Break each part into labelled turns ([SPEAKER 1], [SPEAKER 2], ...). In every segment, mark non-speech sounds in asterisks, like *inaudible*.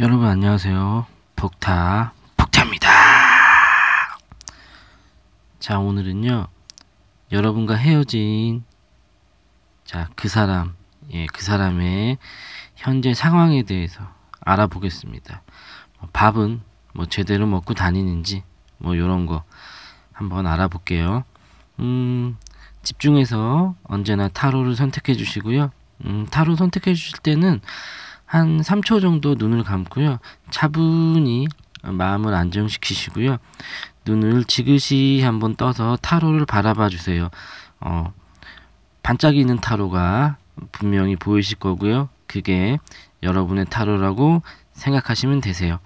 [SPEAKER 1] 여러분 안녕하세요. 북타 북타입니다. 자 오늘은요 여러분과 헤어진 자 그 사람 예 그 사람의 현재 상황에 대해서 알아보겠습니다. 뭐, 밥은 뭐 제대로 먹고 다니는지 뭐 이런 거 한번 알아볼게요. 음 집중해서 언제나 타로를 선택해 주시고요. 음 타로 선택해 주실 때는 한 3초 정도 눈을 감고요. 차분히 마음을 안정시키시고요. 눈을 지그시 한번 떠서 타로를 바라봐 주세요. 어, 반짝이는 타로가 분명히 보이실 거고요. 그게 여러분의 타로라고 생각하시면 되세요.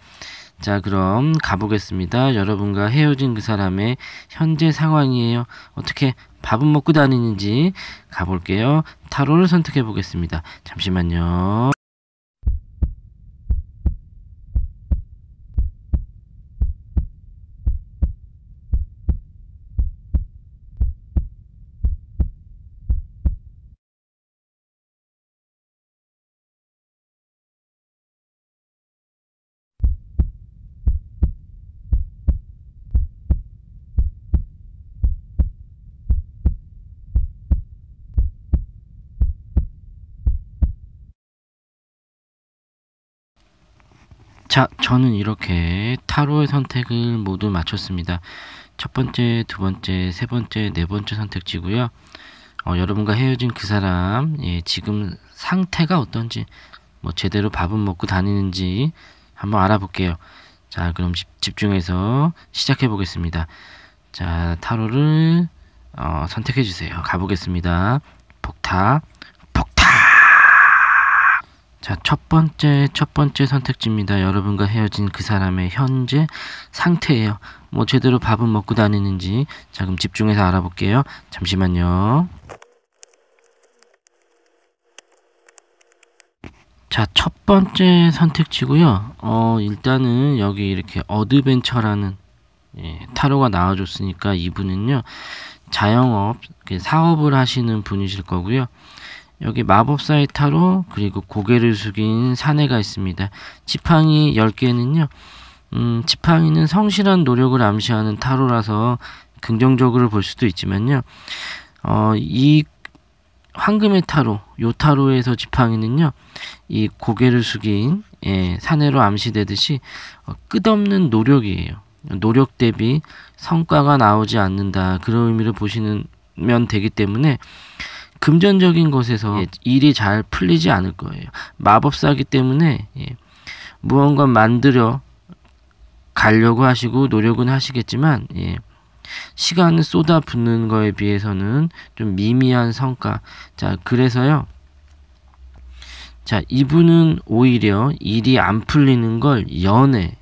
[SPEAKER 1] 자, 그럼 가보겠습니다. 여러분과 헤어진 그 사람의 현재 상황이에요. 어떻게 밥은 먹고 다니는지 가볼게요. 타로를 선택해 보겠습니다. 잠시만요. 자, 저는 이렇게 타로의 선택을 모두 마쳤습니다. 첫 번째, 두 번째, 세 번째, 네 번째 선택지고요. 어, 여러분과 헤어진 그 사람, 예, 지금 상태가 어떤지, 뭐 제대로 밥은 먹고 다니는지 한번 알아볼게요. 자, 그럼 집중해서 시작해 보겠습니다. 자, 타로를 어, 선택해 주세요. 가보겠습니다. 폭타. 자, 첫 번째, 첫 번째 선택지입니다. 여러분과 헤어진 그 사람의 현재 상태예요. 뭐 제대로 밥은 먹고 다니는지. 자, 그럼 집중해서 알아볼게요. 잠시만요. 자, 첫 번째 선택지고요. 어, 일단은 여기 이렇게 어드벤처라는 예, 타로가 나와줬으니까 이분은요. 자영업, 그 사업을 하시는 분이실 거고요. 여기 마법사의 타로 그리고 고개를 숙인 사내가 있습니다. 지팡이 10개는요. 음, 지팡이는 성실한 노력을 암시하는 타로라서 긍정적으로 볼 수도 있지만요. 어, 이 황금의 타로, 요 타로에서 지팡이는요. 이 고개를 숙인 예, 사내로 암시되듯이 어, 끝없는 노력이에요. 노력 대비 성과가 나오지 않는다. 그런 의미로 보시면 되기 때문에 금전적인 것에서 예, 일이 잘 풀리지 않을 거예요. 마법사기 때문에 예, 무언가 만들어 가려고 하시고 노력은 하시겠지만 예, 시간을 쏟아붓는 거에 비해서는 좀 미미한 성과. 자, 그래서요. 자, 이분은 오히려 일이 안 풀리는 걸 연애.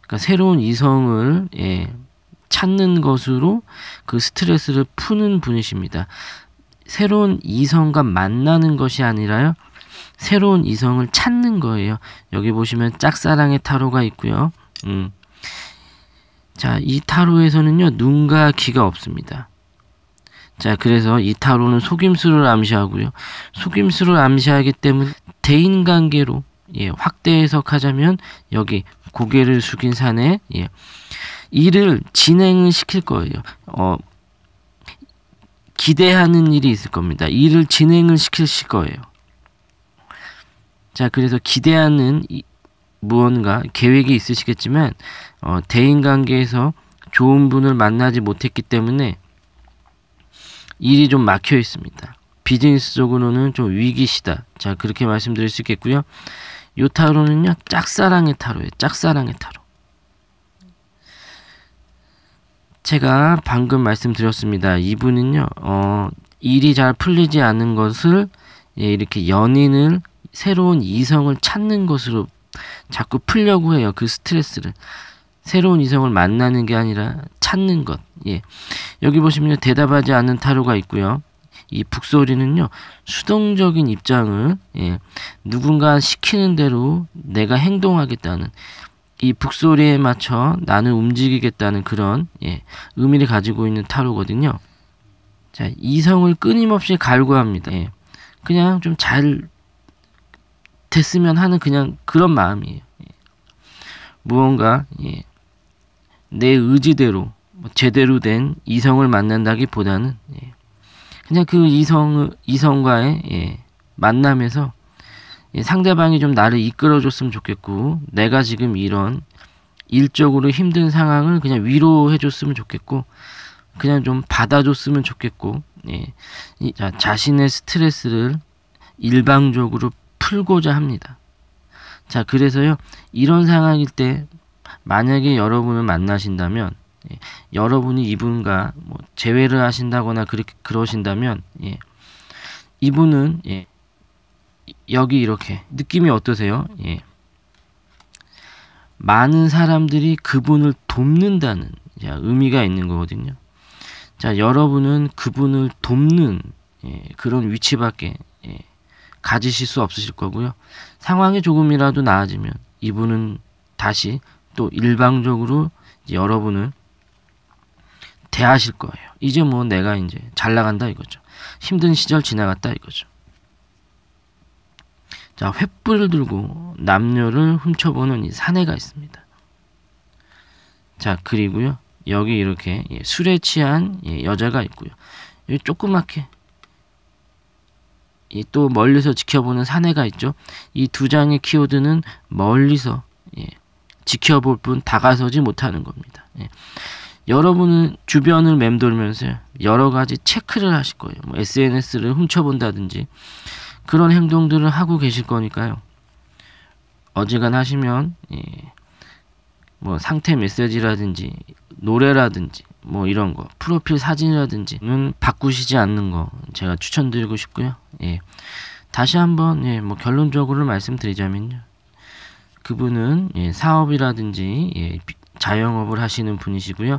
[SPEAKER 1] 그러니까 새로운 이성을 예, 찾는 것으로 그 스트레스를 푸는 분이십니다. 새로운 이성과 만나는 것이 아니라요. 새로운 이성을 찾는 거예요. 여기 보시면 짝사랑의 타로가 있고요. 음. 자, 이 타로에서는요. 눈과 귀가 없습니다. 자, 그래서 이 타로는 속임수를 암시하고요. 속임수를 암시하기 때문에 대인 관계로 예, 확대 해석하자면 여기 고개를 숙인 사내 예. 일을 진행시킬 거예요. 어, 기대하는 일이 있을 겁니다. 일을 진행을 시키실 거예요. 자, 그래서 기대하는 이, 무언가 계획이 있으시겠지만 어, 대인 관계에서 좋은 분을 만나지 못했기 때문에 일이 좀 막혀 있습니다. 비즈니스적으로는 좀 위기시다. 자, 그렇게 말씀드릴 수 있겠고요. 요 타로는요. 짝사랑의 타로예요. 짝사랑의 타로. 제가 방금 말씀드렸습니다. 이분은요, 어, 일이 잘 풀리지 않은 것을 예, 이렇게 연인을 새로운 이성을 찾는 것으로 자꾸 풀려고 해요. 그 스트레스를. 새로운 이성을 만나는 게 아니라 찾는 것. 예. 여기 보시면 대답하지 않는 타로가 있고요. 이 북소리는요. 수동적인 입장을 예. 누군가 시키는 대로 내가 행동하겠다는 이 북소리에 맞춰 나는 움직이겠다는 그런 예, 의미를 가지고 있는 타로거든요. 자, 이성을 끊임없이 갈구합니다. 예, 그냥 좀 잘 됐으면 하는 그냥 그런 마음이에요. 예, 무언가 예, 내 의지대로 뭐 제대로 된 이성을 만난다기보다는 예, 그냥 그 이성 이성과의 예, 만남에서 상대방이 좀 나를 이끌어줬으면 좋겠고 내가 지금 이런 일적으로 힘든 상황을 그냥 위로해줬으면 좋겠고 그냥 좀 받아줬으면 좋겠고 예, 자신의 스트레스를 일방적으로 풀고자 합니다. 자 그래서요 이런 상황일 때 만약에 여러분을 만나신다면 예, 여러분이 이분과 뭐 재회를 하신다거나 그렇게 그러신다면 예, 이분은 예, 여기 이렇게 느낌이 어떠세요? 예. 많은 사람들이 그분을 돕는다는 자, 의미가 있는 거거든요. 자, 여러분은 그분을 돕는 예, 그런 위치밖에 예, 가지실 수 없으실 거고요. 상황이 조금이라도 나아지면 이분은 다시 또 일방적으로 여러분을 대하실 거예요. 이제 뭐 내가 이제 잘 나간다 이거죠. 힘든 시절 지나갔다 이거죠. 자, 횃불을 들고 남녀를 훔쳐보는 이 사내가 있습니다. 자, 그리고요. 여기 이렇게 예, 술에 취한 예, 여자가 있고요. 여기 조그맣게 예, 또 멀리서 지켜보는 사내가 있죠. 이 두 장의 키워드는 멀리서 예, 지켜볼 뿐 다가서지 못하는 겁니다. 예. 여러분은 주변을 맴돌면서 여러 가지 체크를 하실 거예요. 뭐 SNS를 훔쳐본다든지 그런 행동들을 하고 계실 거니까요. 어지간하시면 예, 뭐 상태 메시지라든지 노래라든지 뭐 이런 거 프로필 사진이라든지는 바꾸시지 않는 거 제가 추천드리고 싶고요. 예. 다시 한번 예, 뭐 결론적으로 말씀드리자면요. 그분은 예, 사업이라든지 예, 자영업을 하시는 분이시고요.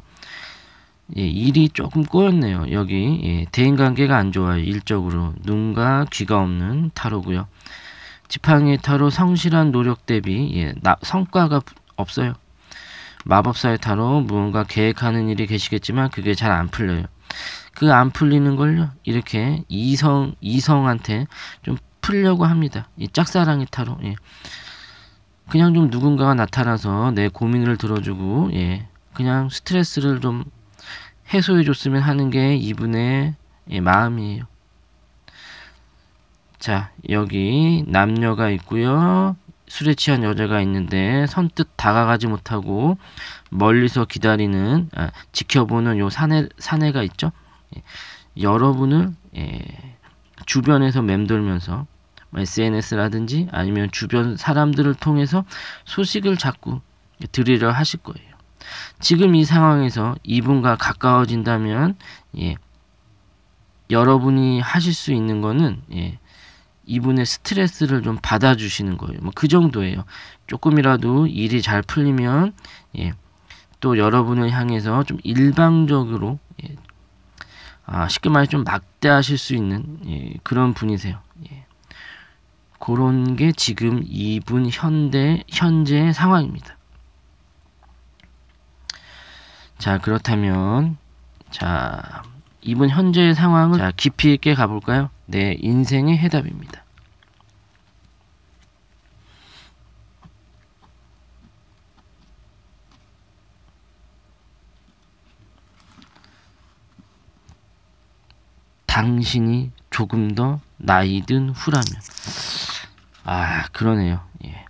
[SPEAKER 1] 예, 일이 조금 꼬였네요. 여기 예, 대인관계가 안 좋아요. 일적으로 눈과 귀가 없는 타로고요. 지팡이 타로 성실한 노력 대비 예, 나, 성과가 없어요. 마법사의 타로 무언가 계획하는 일이 계시겠지만 그게 잘 안 풀려요. 그 안 풀리는 걸요 이렇게 이성 이성한테 좀 풀려고 합니다. 이 짝사랑의 타로 예. 그냥 좀 누군가가 나타나서 내 고민을 들어주고 예. 그냥 스트레스를 좀 해소해줬으면 하는 게 이분의 예, 마음이에요. 자, 여기 남녀가 있고요. 술에 취한 여자가 있는데 선뜻 다가가지 못하고 멀리서 기다리는 아, 지켜보는 요 사내 사내가 있죠. 예, 여러분을 예, 주변에서 맴돌면서 뭐 SNS라든지 아니면 주변 사람들을 통해서 소식을 자꾸 들으려 하실 거예요. 지금 이 상황에서 이분과 가까워진다면 예, 여러분이 하실 수 있는 거는 예, 이분의 스트레스를 좀 받아주시는 거예요. 뭐그 정도예요. 조금이라도 일이 잘 풀리면 예, 또 여러분을 향해서 좀 일방적으로 예, 아, 쉽게 말해 좀 막대하실 수 있는 예, 그런 분이세요. 예. 그런 게 지금 이분 현대 현재의 상황입니다. 자, 그렇다면 자, 이번 현재의 상황을 자, 깊이 있게 가볼까요? 내 인생의 해답입니다. 당신이 조금 더 나이든 후라면 아 그러네요 예.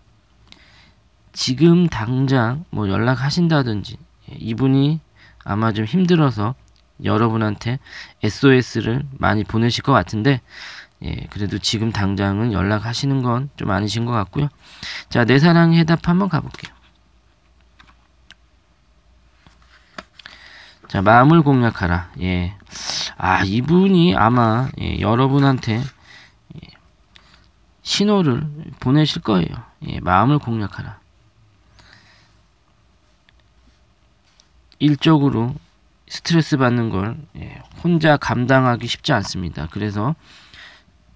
[SPEAKER 1] 지금 당장 뭐 연락하신다든지 예, 이분이 아마 좀 힘들어서 여러분한테 SOS를 많이 보내실 것 같은데 예, 그래도 지금 당장은 연락하시는 건 좀 아니신 것 같고요. 자, 내 사랑 해답 한번 가볼게요. 자, 마음을 공략하라. 예. 아, 이분이 아마 예, 여러분한테 예, 신호를 보내실 거예요. 예, 마음을 공략하라. 일적으로 스트레스 받는 걸 예, 혼자 감당하기 쉽지 않습니다. 그래서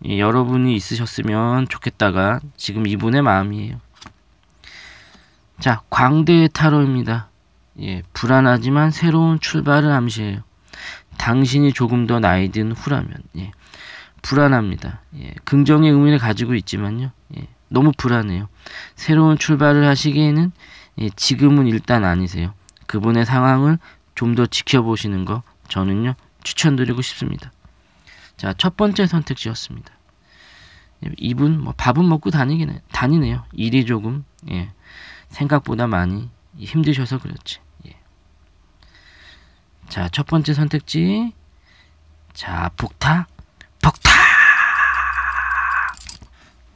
[SPEAKER 1] 예, 여러분이 있으셨으면 좋겠다가 지금 이분의 마음이에요. 자, 광대의 타로입니다. 예, 불안하지만 새로운 출발을 암시해요. 당신이 조금 더 나이 든 후라면 예, 불안합니다. 예, 긍정의 의미를 가지고 있지만요. 예, 너무 불안해요. 새로운 출발을 하시기에는 예, 지금은 일단 아니세요. 그분의 상황을 좀 더 지켜보시는 거 저는요 추천드리고 싶습니다. 자, 첫 번째 선택지였습니다. 이분 뭐 밥은 먹고 다니기는 다니네요. 일이 조금 예, 생각보다 많이 힘드셔서 그렇지. 예. 자, 첫 번째 선택지. 자, 북타. 북타.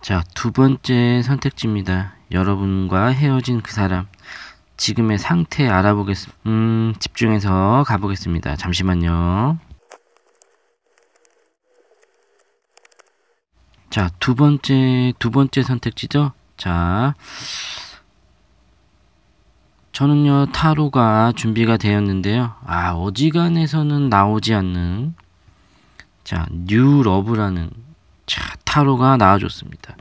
[SPEAKER 1] 자, 두 번째 선택지입니다. 여러분과 헤어진 그 사람. 지금의 상태 알아보겠습니다. 음, 집중해서 가보겠습니다. 잠시만요. 자, 두 번째, 두 번째 선택지죠? 자. 저는요, 타로가 준비가 되었는데요. 아, 어지간해서는 나오지 않는. 자, 뉴 러브라는 자, 타로가 나와줬습니다.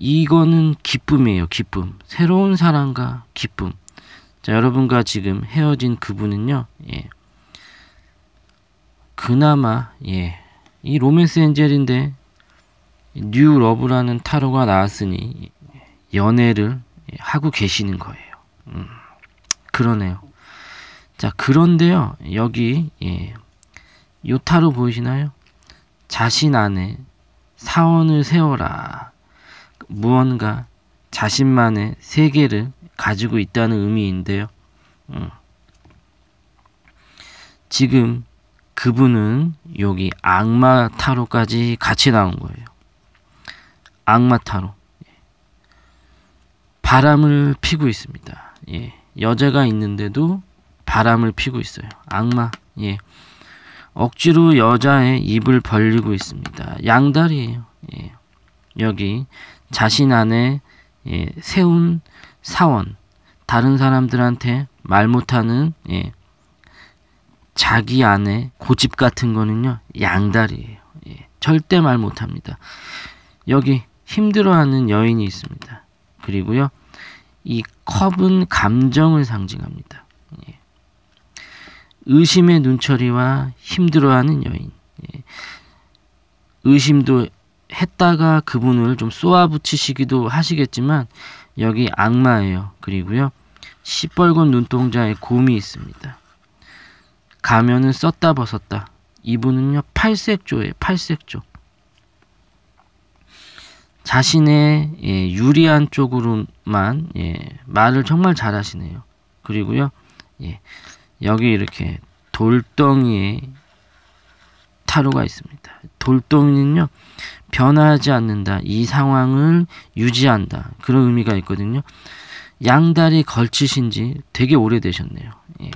[SPEAKER 1] 이거는 기쁨이에요. 기쁨. 새로운 사랑과 기쁨. 자, 여러분과 지금 헤어진 그분은요. 예. 그나마 예. 이 로맨스 엔젤인데 뉴 러브라는 타로가 나왔으니 연애를 하고 계시는 거예요. 음, 그러네요. 자, 그런데요. 여기 예. 요 타로 보이시나요? 자신 안에 사원을 세워라. 무언가 자신만의 세계를 가지고 있다는 의미인데요. 음. 지금 그분은 여기 악마 타로까지 같이 나온 거예요. 악마 타로. 예. 바람을 피고 있습니다. 예. 여자가 있는데도 바람을 피고 있어요. 악마. 예. 억지로 여자의 입을 벌리고 있습니다. 양다리예요. 예. 여기 자신 안에 예, 세운 사원, 다른 사람들한테 말 못하는 예, 자기 안에 고집 같은 거는요 양다리예요. 예, 절대 말 못합니다. 여기 힘들어하는 여인이 있습니다. 그리고요 이 컵은 감정을 상징합니다. 예, 의심의 눈초리와 힘들어하는 여인. 예. 의심도 했다가 그분을 좀 쏘아붙이시기도 하시겠지만 여기 악마예요. 그리고요. 시뻘건 눈동자에 곰이 있습니다. 가면은 썼다 벗었다. 이분은요. 팔색조예요. 팔색조. 자신의 예, 유리한 쪽으로만 예, 말을 정말 잘하시네요. 그리고요. 예, 여기 이렇게 돌덩이에 타로가 있습니다. 돌덩이는요. 변하지 않는다. 이 상황을 유지한다. 그런 의미가 있거든요. 양다리 걸치신 지 되게 오래되셨네요. 예.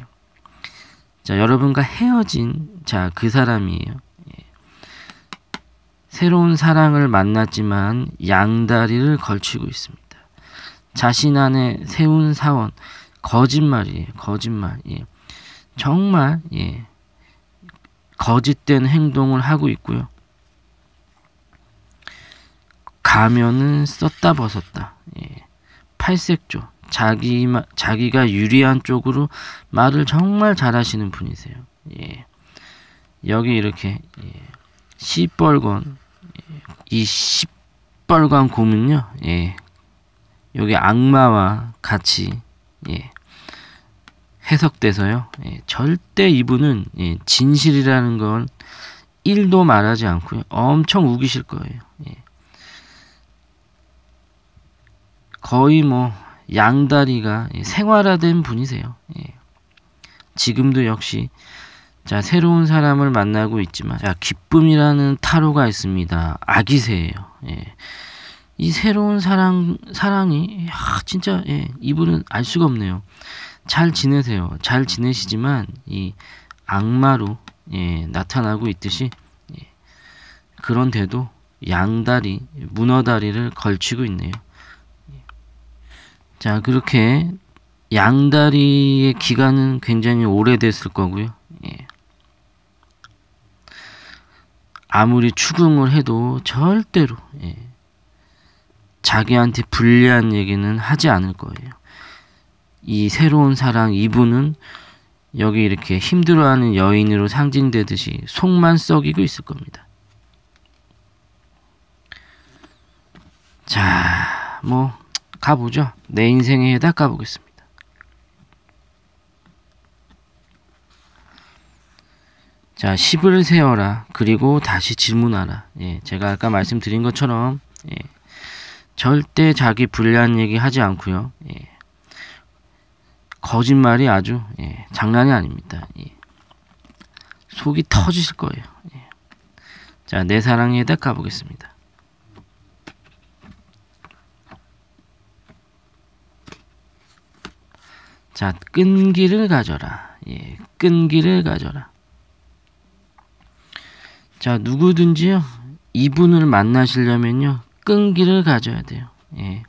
[SPEAKER 1] 자, 여러분과 헤어진 자, 그 사람이에요. 예. 새로운 사랑을 만났지만 양다리를 걸치고 있습니다. 자신 안에 세운 사원 거짓말이에요. 거짓말. 예. 정말 예. 거짓된 행동을 하고 있고요. 가면은 썼다 벗었다. 예. 팔색조. 자기, 자기가 유리한 쪽으로 말을 정말 잘하시는 분이세요. 예. 여기 이렇게 예. 시뻘건 예. 이 시뻘건 곰은요. 예. 여기 악마와 같이 예. 해석돼서요. 예, 절대 이분은 예, 진실이라는 건 1도 말하지 않고요. 엄청 우기실 거예요. 예. 거의 뭐 양다리가 예, 생활화된 분이세요. 예. 지금도 역시 자 새로운 사람을 만나고 있지만 자 기쁨이라는 타로가 있습니다. 아기새예요. 예. 이 새로운 사랑 사랑이 야, 진짜 이분은 알 수가 없네요. 잘 지내세요. 잘 지내시지만 이 악마로 예, 나타나고 있듯이 예, 그런데도 양다리, 문어다리를 걸치고 있네요. 자, 그렇게 양다리의 기간은 굉장히 오래됐을 거고요. 예. 아무리 추궁을 해도 절대로 예. 자기한테 불리한 얘기는 하지 않을 거예요. 이 새로운 사랑 이분은 여기 이렇게 힘들어하는 여인으로 상징되듯이 속만 썩이고 있을 겁니다. 자, 뭐 가보죠. 내 인생에 닦아보겠습니다. 자, 10을 세어라. 그리고 다시 질문하라. 예, 제가 아까 말씀드린 것처럼 예, 절대 자기 불리한 얘기 하지 않고요. 예, 거짓말이 아주 예, 장난이 아닙니다. 예. 속이 터지실 거예요. 예. 자, 내 사랑에 대 가보겠습니다. 자, 끈기를 가져라. 예, 끈기를 가져라. 자, 누구든지요. 이분을 만나시려면요. 끈기를 가져야 돼요. 예.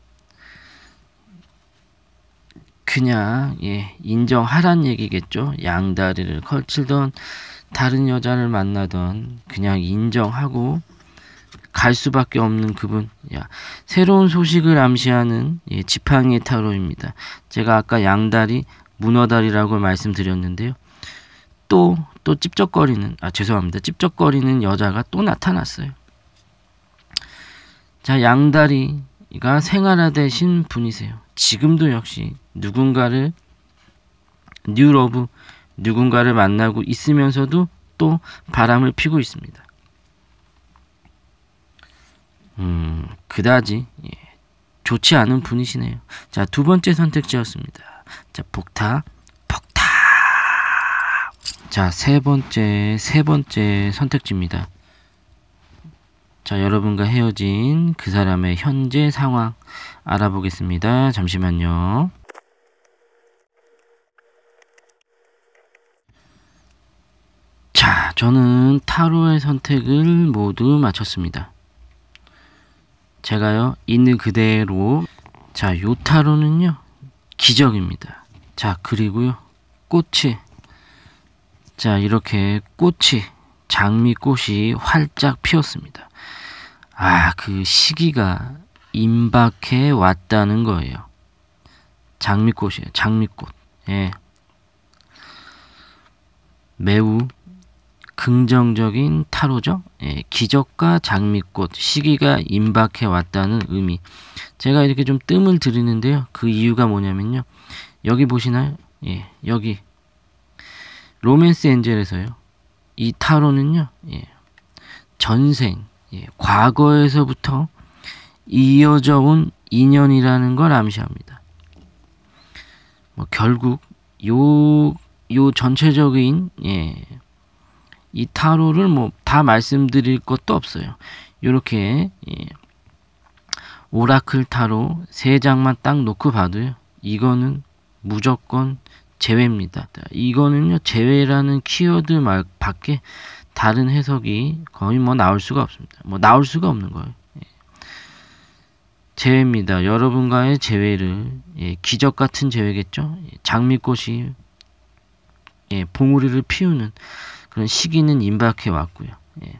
[SPEAKER 1] 그냥 예, 인정하란 얘기겠죠. 양다리를 걸칠던 다른 여자를 만나던 그냥 인정하고 갈 수밖에 없는 그분 야, 새로운 소식을 암시하는 예, 지팡이 타로입니다. 제가 아까 양다리 문어다리라고 말씀드렸는데요. 또 또 찝쩍거리는 아 죄송합니다. 찝쩍거리는 여자가 또 나타났어요. 자 양다리 이가 생활화되신 분이세요. 지금도 역시 누군가를 뉴러브 누군가를 만나고 있으면서도 또 바람을 피고 있습니다. 음, 그다지 예, 좋지 않은 분이시네요. 자, 두 번째 선택지였습니다. 자, 폭타, 폭타. 자, 세 번째, 세 번째 선택지입니다. 자, 여러분과 헤어진 그 사람의 현재 상황 알아보겠습니다. 잠시만요. 자, 저는 타로의 선택을 모두 마쳤습니다. 제가요, 있는 그대로. 자, 요 타로는요, 기적입니다. 자, 그리고요, 꽃이. 자, 이렇게 꽃이, 장미꽃이 활짝 피었습니다. 아, 그 시기가 임박해 왔다는 거예요. 장미꽃이에요. 장미꽃. 예. 매우 긍정적인 타로죠. 예, 기적과 장미꽃 시기가 임박해 왔다는 의미. 제가 이렇게 좀 뜸을 들이는데요. 그 이유가 뭐냐면요. 여기 보시나요? 예, 여기 로맨스 엔젤에서요. 이 타로는요. 예, 전생 예, 과거에서부터 이어져 온 인연이라는 걸 암시합니다. 뭐 결국 요, 요 전체적인 예, 이 타로를 뭐 다 말씀드릴 것도 없어요. 이렇게 예, 오라클 타로 세 장만 딱 놓고 봐도요. 이거는 무조건 제외입니다. 이거는요 제외라는 키워드 밖에 다른 해석이 거의 뭐 나올 수가 없습니다. 뭐 나올 수가 없는 거예요. 예. 재회입니다. 여러분과의 재회를 예, 기적 같은 재회겠죠. 예, 장미꽃이 예, 봉우리를 피우는 그런 시기는 임박해 왔고요. 예,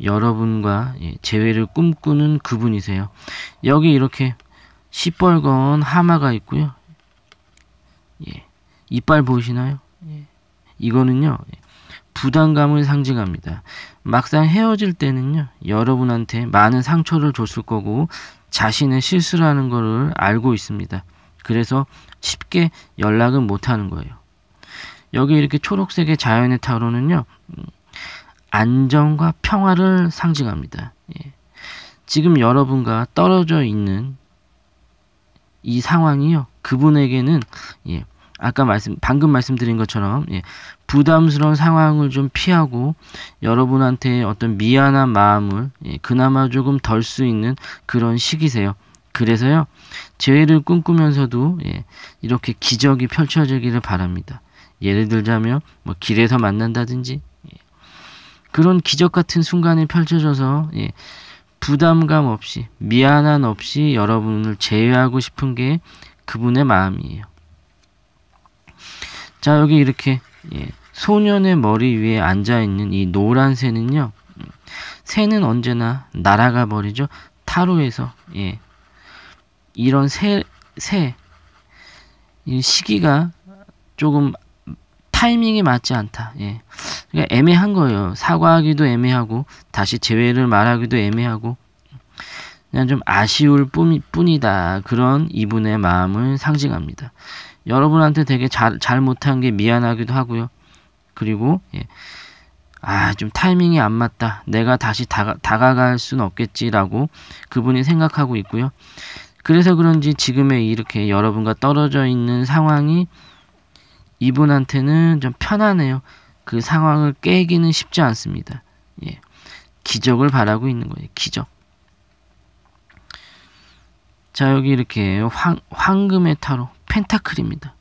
[SPEAKER 1] 여러분과 예, 재회를 꿈꾸는 그분이세요. 여기 이렇게 시뻘건 하마가 있고요. 이빨 보이시나요? 이거는요. 부담감을 상징합니다. 막상 헤어질 때는요, 여러분한테 많은 상처를 줬을 거고, 자신의 실수라는 것을 알고 있습니다. 그래서 쉽게 연락은 못 하는 거예요. 여기 이렇게 초록색의 자연의 타로는요, 안정과 평화를 상징합니다. 예. 지금 여러분과 떨어져 있는 이 상황이요, 그분에게는 예, 아까 말씀 방금 말씀드린 것처럼 예, 부담스러운 상황을 좀 피하고 여러분한테 어떤 미안한 마음을 예, 그나마 조금 덜 수 있는 그런 시기세요. 그래서요 재회를 꿈꾸면서도 예, 이렇게 기적이 펼쳐지기를 바랍니다. 예를 들자면 뭐 길에서 만난다든지 예, 그런 기적 같은 순간이 펼쳐져서 예, 부담감 없이 미안한 없이 여러분을 제외하고 싶은 게 그분의 마음이에요. 자 여기 이렇게 예, 소년의 머리 위에 앉아있는 이 노란 새는요 새는 언제나 날아가 버리죠 타로에서 예, 이런 새, 새 시기가 조금 타이밍이 맞지 않다. 예. 그러니까 애매한 거예요. 사과하기도 애매하고 다시 재회를 말하기도 애매하고 그냥 좀 아쉬울 뿐이, 뿐이다. 그런 이분의 마음을 상징합니다. 여러분한테 되게 잘, 잘못한 게 미안하기도 하고요. 그리고, 예. 아, 좀 타이밍이 안 맞다. 내가 다시 다가, 다가갈 순 없겠지라고 그분이 생각하고 있고요. 그래서 그런지 지금의 이렇게 여러분과 떨어져 있는 상황이 이분한테는 좀 편하네요. 그 상황을 깨기는 쉽지 않습니다. 예. 기적을 바라고 있는 거예요. 기적. 자, 여기 이렇게 황, 황금의 타로, 펜타클입니다.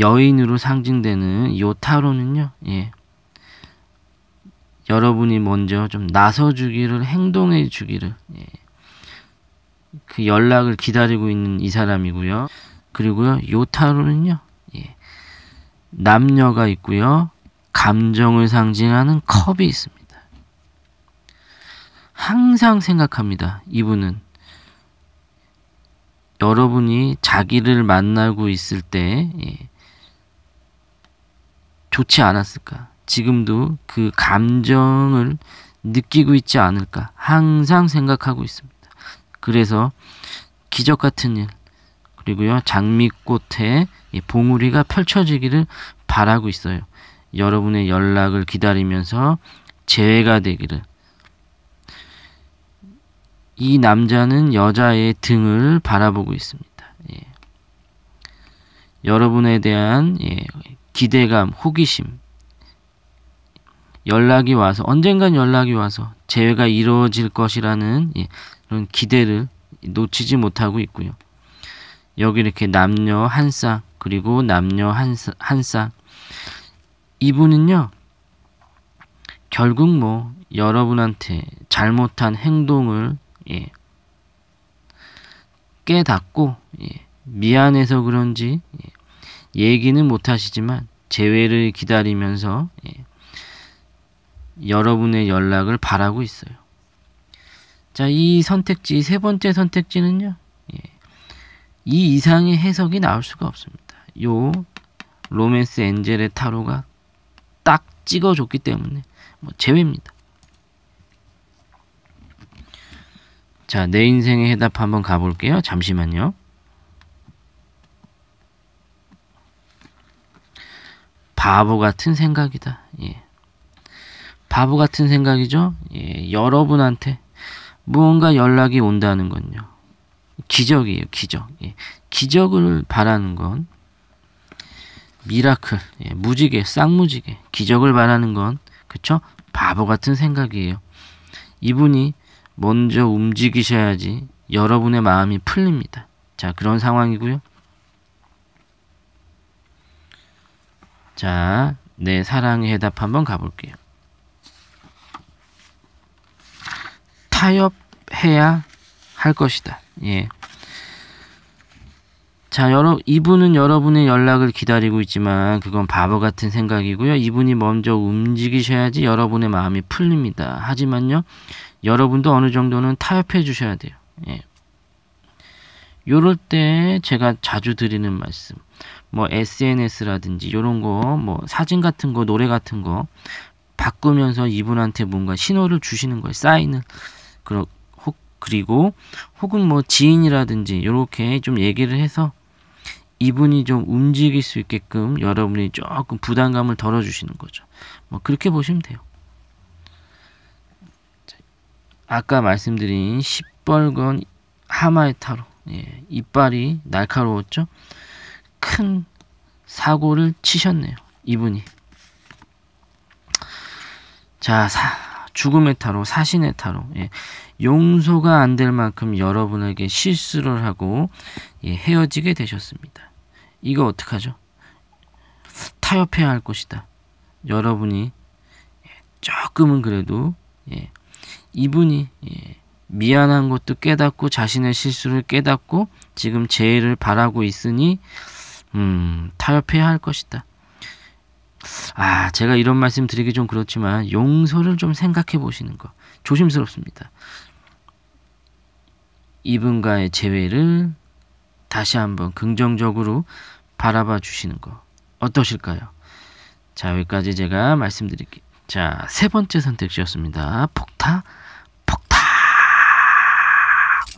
[SPEAKER 1] 여인으로 상징되는 요 타로는요, 예. 여러분이 먼저 좀 나서주기를, 행동해주기를, 예. 그 연락을 기다리고 있는 이 사람이고요. 그리고요, 요 타로는요, 예. 남녀가 있고요, 감정을 상징하는 컵이 있습니다. 항상 생각합니다. 이분은 여러분이 자기를 만나고 있을 때 예, 좋지 않았을까? 지금도 그 감정을 느끼고 있지 않을까? 항상 생각하고 있습니다. 그래서 기적 같은 일, 그리고요, 장미꽃에 봉우리가 펼쳐지기를 바라고 있어요. 여러분의 연락을 기다리면서 재회가 되기를 이 남자는 여자의 등을 바라보고 있습니다. 예. 여러분에 대한 예, 기대감, 호기심. 연락이 와서, 언젠간 연락이 와서 재회가 이루어질 것이라는 예, 그런 기대를 놓치지 못하고 있고요. 여기 이렇게 남녀 한 쌍, 그리고 남녀 한, 한 쌍. 이분은요, 결국 뭐, 여러분한테 잘못한 행동을 예. 깨닫고 예. 미안해서 그런지 예. 얘기는 못하시지만 재회를 기다리면서 예. 여러분의 연락을 바라고 있어요. 자, 이 선택지 세 번째 선택지는요. 예. 이 이상의 해석이 나올 수가 없습니다. 요 로맨스 엔젤의 타로가 딱 찍어줬기 때문에 뭐 제외입니다. 자, 내 인생의 해답 한번 가볼게요. 잠시만요. 바보 같은 생각이다. 예. 바보 같은 생각이죠. 예. 여러분한테 무언가 연락이 온다는 건요. 기적이에요. 기적. 예. 기적을 바라는 건 미라클, 예. 무지개, 쌍무지개. 기적을 바라는 건 그쵸? 바보 같은 생각이에요. 이분이 먼저 움직이셔야지 여러분의 마음이 풀립니다. 자, 그런 상황이고요. 자, 내 네, 사랑의 해답 한번 가볼게요. 타협해야 할 것이다. 예. 자, 여러, 이분은 여러분의 연락을 기다리고 있지만 그건 바보 같은 생각이고요. 이분이 먼저 움직이셔야지 여러분의 마음이 풀립니다. 하지만요, 여러분도 어느 정도는 타협해 주셔야 돼요. 예. 요럴 때 제가 자주 드리는 말씀. 뭐 SNS라든지 요런 거, 뭐 사진 같은 거, 노래 같은 거 바꾸면서 이분한테 뭔가 신호를 주시는 거예요. 사인을. 그러, 혹, 그리고 혹은 뭐 지인이라든지 요렇게 좀 얘기를 해서 이분이 좀 움직일 수 있게끔 여러분이 조금 부담감을 덜어주시는 거죠. 뭐 그렇게 보시면 돼요. 아까 말씀드린 시뻘건 하마의 타로 예, 이빨이 날카로웠죠 큰 사고를 치셨네요 이분이 자 사, 죽음의 타로 사신의 타로 예, 용서가 안 될 만큼 여러분에게 실수를 하고 예, 헤어지게 되셨습니다 이거 어떡하죠 타협해야 할 것이다 여러분이 예, 조금은 그래도 예, 이분이 예, 미안한 것도 깨닫고 자신의 실수를 깨닫고 지금 재해를 바라고 있으니 음, 타협해야 할 것이다. 아, 제가 이런 말씀 드리기 좀 그렇지만 용서를 좀 생각해 보시는 거 조심스럽습니다. 이분과의 재회를 다시 한번 긍정적으로 바라봐 주시는 거 어떠실까요? 자, 여기까지 제가 말씀드릴게요. 자, 세 번째 선택지였습니다. 폭타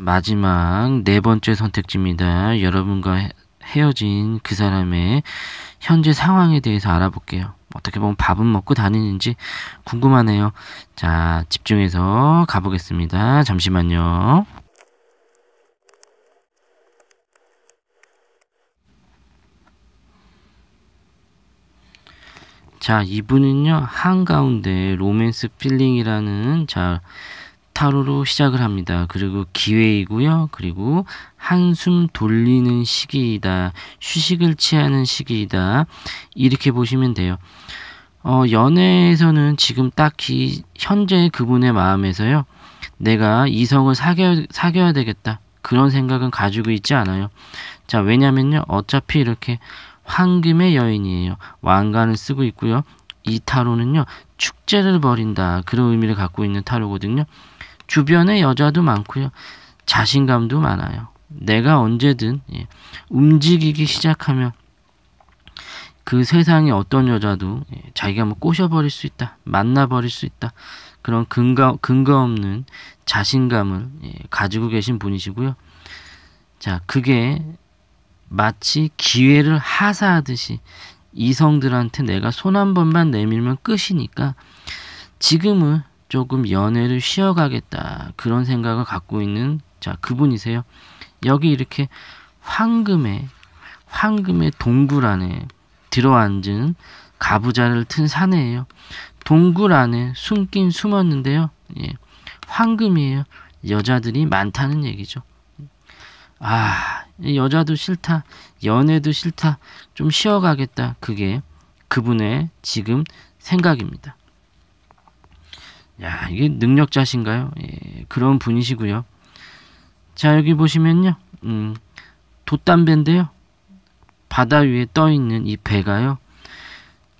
[SPEAKER 1] 마지막 네 번째 선택지입니다. 여러분과 헤어진 그 사람의 현재 상황에 대해서 알아볼게요. 어떻게 보면 밥은 먹고 다니는지 궁금하네요. 자, 집중해서 가보겠습니다. 잠시만요. 자, 이분은요, 한가운데 로맨스 필링이라는 자, 타로로 시작을 합니다. 그리고 기회이고요. 그리고 한숨 돌리는 시기이다. 휴식을 취하는 시기이다. 이렇게 보시면 돼요. 어, 연애에서는 지금 딱히 현재 그분의 마음에서요. 내가 이성을 사겨, 사겨야 되겠다. 그런 생각은 가지고 있지 않아요. 자, 왜냐면요. 어차피 이렇게 황금의 여인이에요. 왕관을 쓰고 있고요. 이 타로는요. 축제를 벌인다. 그런 의미를 갖고 있는 타로거든요. 주변에 여자도 많고요. 자신감도 많아요. 내가 언제든 예, 움직이기 시작하면 그 세상에 어떤 여자도 예, 자기가 뭐 꼬셔버릴 수 있다, 만나버릴 수 있다. 그런 근거, 근거 없는 자신감을 예, 가지고 계신 분이시고요. 자, 그게 마치 기회를 하사하듯이 이성들한테 내가 손 한 번만 내밀면 끝이니까 지금은 조금 연애를 쉬어가겠다 그런 생각을 갖고 있는 자 그분이세요. 여기 이렇게 황금의 황금의 동굴 안에 들어앉은 가부좌를 튼 사내예요. 동굴 안에 숨긴 숨었는데요. 예, 황금이에요. 여자들이 많다는 얘기죠. 아, 여자도 싫다. 연애도 싫다. 좀 쉬어가겠다. 그게 그분의 지금 생각입니다. 야, 이게 능력자신가요? 예, 그런 분이시고요. 자, 여기 보시면요. 음, 돛담배인데요. 바다 위에 떠 있는 이 배가요.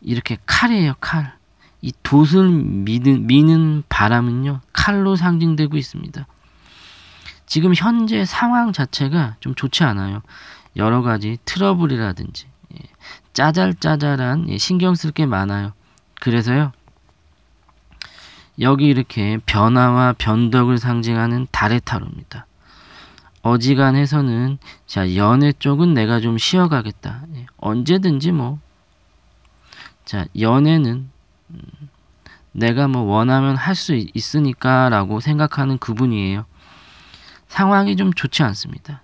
[SPEAKER 1] 이렇게 칼이에요, 칼. 이 돛을 미는, 미는 바람은요, 칼로 상징되고 있습니다. 지금 현재 상황 자체가 좀 좋지 않아요. 여러 가지 트러블이라든지, 예, 짜잘짜잘한 예, 신경 쓸 게 많아요. 그래서요, 여기 이렇게 변화와 변덕을 상징하는 달의 타로입니다. 어지간해서는 자 연애 쪽은 내가 좀 쉬어가겠다. 예, 언제든지 뭐. 자 연애는 음, 내가 뭐 원하면 할 수 있으니까 라고 생각하는 그분이에요. 상황이 좀 좋지 않습니다.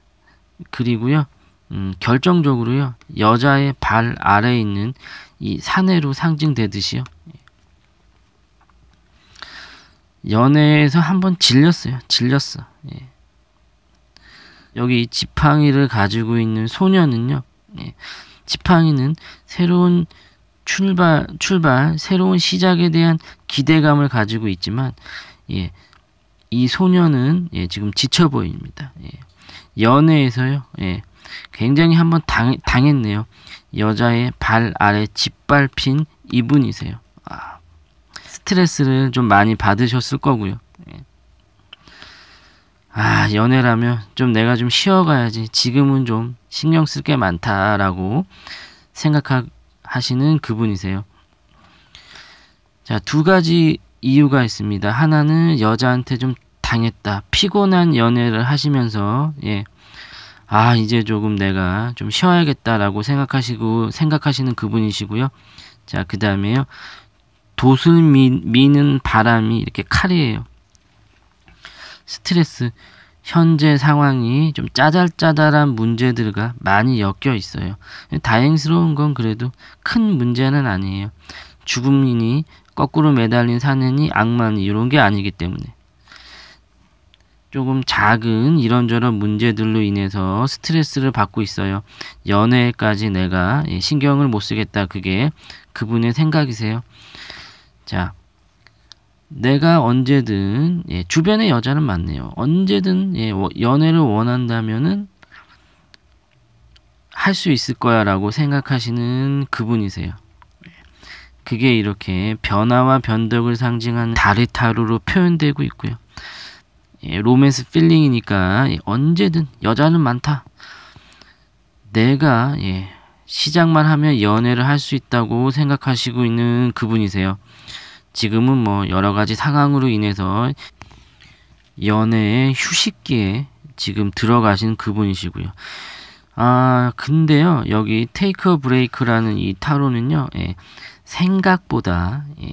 [SPEAKER 1] 그리고요. 음, 결정적으로요. 여자의 발 아래에 있는 이 사내로 상징되듯이요. 연애에서 한번 질렸어요. 질렸어. 예. 여기 지팡이를 가지고 있는 소녀는요. 예. 지팡이는 새로운 출발, 출발, 새로운 시작에 대한 기대감을 가지고 있지만, 예. 이 소녀는 예, 지금 지쳐 보입니다. 예. 연애에서요. 예. 굉장히 한번 당, 당했네요. 여자의 발 아래 짓밟힌 이분이세요. 스트레스를 좀 많이 받으셨을 거고요. 예. 아, 연애라면 좀 내가 좀 쉬어가야지. 지금은 좀 신경 쓸 게 많다라고 생각하시는 그분이세요. 자, 두 가지 이유가 있습니다. 하나는 여자한테 좀 당했다. 피곤한 연애를 하시면서, 예. 아, 이제 조금 내가 좀 쉬어야겠다라고 생각하시고, 생각하시는 그분이시고요. 자, 그 다음에요. 돛을 미, 는 바람이 이렇게 칼이에요. 스트레스, 현재 상황이 좀 짜잘짜잘한 문제들과 많이 엮여 있어요. 다행스러운 건 그래도 큰 문제는 아니에요. 죽음이니 거꾸로 매달린 사내니 악마니 이런 게 아니기 때문에 조금 작은 이런저런 문제들로 인해서 스트레스를 받고 있어요. 연애까지 내가 신경을 못 쓰겠다. 그게 그분의 생각이세요. 자, 내가 언제든 예, 주변의 여자는 맞네요. 언제든 예, 연애를 원한다면은 할 수 있을 거야라고 생각하시는 그분이세요. 그게 이렇게 변화와 변덕을 상징하는 달의 타르로 표현되고 있고요. 예, 로맨스 필링이니까 예, 언제든 여자는 많다. 내가 예, 시작만 하면 연애를 할 수 있다고 생각하시고 있는 그분이세요. 지금은 뭐 여러 가지 상황으로 인해서 연애의 휴식기에 지금 들어가신 그분이시고요. 아, 근데요, 여기 테이크 브레이크라는 이 타로는요, 예, 생각보다, 예,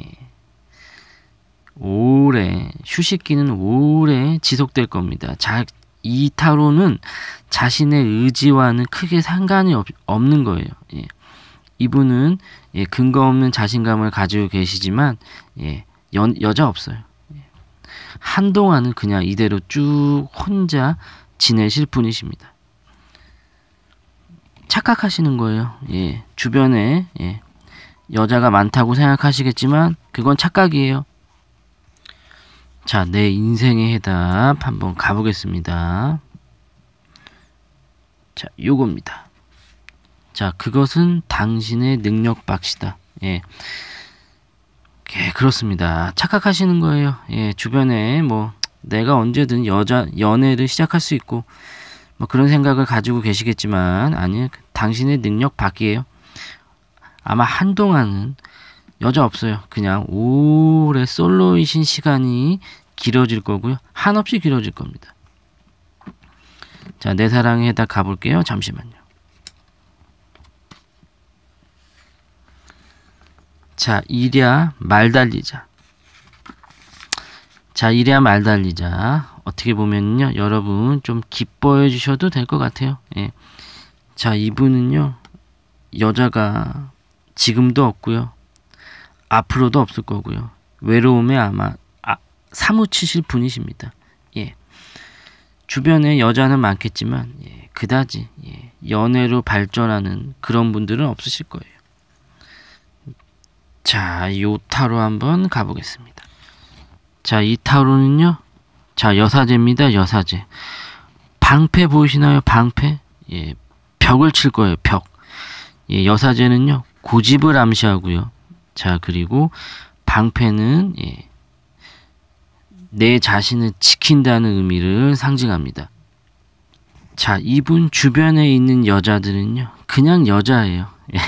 [SPEAKER 1] 오래, 휴식기는 오래 지속될 겁니다. 자, 이 타로는 자신의 의지와는 크게 상관이 없, 는 거예요. 예. 이분은 예, 근거 없는 자신감을 가지고 계시지만 예, 여, 여자 없어요. 예. 한동안은 그냥 이대로 쭉 혼자 지내실 분이십니다. 착각하시는 거예요. 예, 주변에 예, 여자가 많다고 생각하시겠지만 그건 착각이에요. 자, 내 인생의 해답 한번 가보겠습니다. 자, 요겁니다. 자, 그것은 당신의 능력 박시다. 예. 예, 그렇습니다. 착각하시는 거예요. 예, 주변에 뭐 내가 언제든 여자 연애를 시작할 수 있고 뭐 그런 생각을 가지고 계시겠지만 아니 그 당신의 능력 밖이에요. 아마 한동안은 여자 없어요. 그냥 오래 솔로이신 시간이 길어질 거고요. 한없이 길어질 겁니다. 자, 내 사랑에 다 가볼게요. 잠시만요. 자, 이랴 말 달리자. 자, 이랴 말 달리자. 어떻게 보면요, 여러분 좀 기뻐해 주셔도 될 것 같아요. 예. 자, 이분은요, 여자가 지금도 없고요. 앞으로도 없을 거고요. 외로움에 아마 아, 사무치실 분이십니다. 예. 주변에 여자는 많겠지만 예, 그다지 예, 연애로 발전하는 그런 분들은 없으실 거예요. 자, 이 타로 한번 가보겠습니다. 자, 이 타로는요. 자, 여사제입니다. 여사제. 방패 보이시나요? 방패? 예, 벽을 칠 거예요. 벽. 예, 여사제는요. 고집을 암시하고요. 자, 그리고 방패는 예, 내 자신을 지킨다는 의미를 상징합니다. 자, 이분 주변에 있는 여자들은요. 그냥 여자예요. *laughs* 예.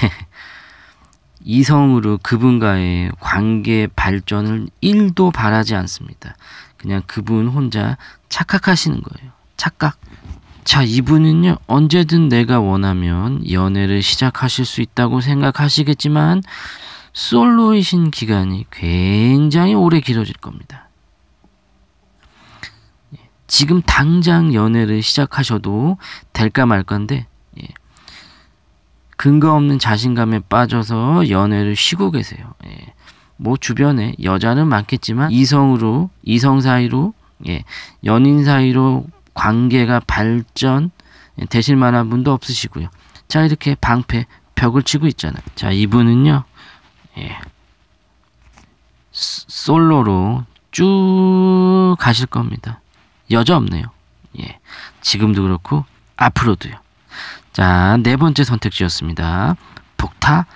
[SPEAKER 1] 이성으로 그분과의 관계 발전을 1도 바라지 않습니다. 그냥 그분 혼자 착각하시는 거예요. 착각. 자, 이분은요, 언제든 내가 원하면 연애를 시작하실 수 있다고 생각하시겠지만, 솔로이신 기간이 굉장히 오래 길어질 겁니다. 지금 당장 연애를 시작하셔도 될까 말건데 근거 없는 자신감에 빠져서 연애를 쉬고 계세요. 예. 뭐 주변에 여자는 많겠지만 이성으로 이성 사이로 예. 연인 사이로 관계가 발전 예, 되실 만한 분도 없으시고요. 자 이렇게 방패 벽을 치고 있잖아요. 자 이분은요. 예. 솔로로 쭉 가실 겁니다. 여자 없네요. 예. 지금도 그렇고 앞으로도요. 자, 네 번째 선택지였습니다. 북타